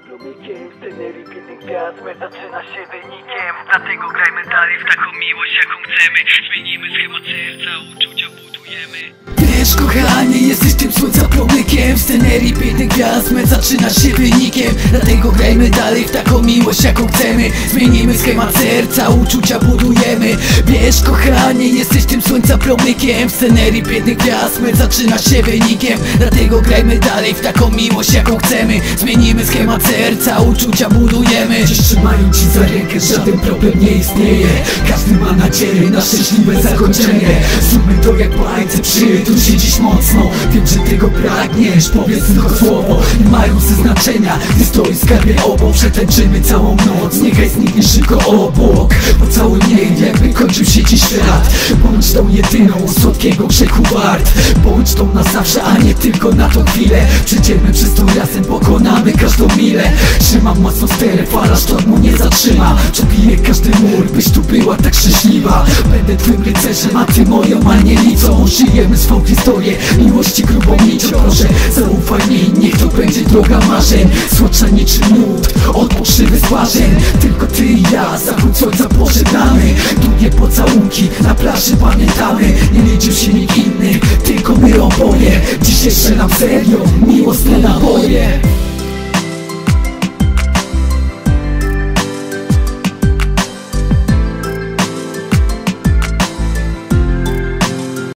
promykiem Scenerii pięknych gwiazd, mecz zaczyna się wynikiem. Dlatego grajmy dalej w taką miłość jaką chcemy. Zmienimy schemat serca, uczucia budujemy. Wiesz kochanie, jesteś tym scenerii pięknych gwiazd, mecz zaczyna się wynikiem. Dlatego grajmy dalej w taką miłość jaką chcemy. Zmienimy schemat serca, uczucia budujemy. Wiesz kochanie, jesteś tym słońca promykiem. W scenerii pięknych gwiazd, mecz zaczyna się wynikiem. Dlatego grajmy dalej w taką miłość jaką chcemy. Zmienimy schemat serca, uczucia budujemy. Dziś trzymają ci za rękę, żaden problem nie istnieje. Każdy ma nadzieję na szczęśliwe zakończenie. Zróbmy to jak bajce, przytul się dziś mocno. Wiem, że tego pragniesz, powiedz tylko słowo. Nie mają ze znaczenia, gdy stoi skarbie obok. Przetańczymy całą noc, niechaj zniknie szybko obok świat Bądź tą jedyną, słodkiego grzechu wart. Bądź tą na zawsze, a nie tylko na tą chwilę. Przejdziemy przez to razem, pokonamy każdą milę. Trzymam mocno sterę, fala sztormu nie zatrzyma. Przebiję każdy mur, byś tu była tak szczęśliwa. Będę twym rycerzem, a ty moją anielicą Żyjemy swą historię, miłości grubą nicią Proszę, zaufaj mi, niech to będzie droga marzeń. Słodsza niczym nód, od pokrzywy złażeń. Tylko ty i ja, zachód słońca pożegnamy. Długie na plaży pamiętamy. Nie liczył się nikt inny, tylko my oboje. Dzisiaj strzelam serio, miłosne naboje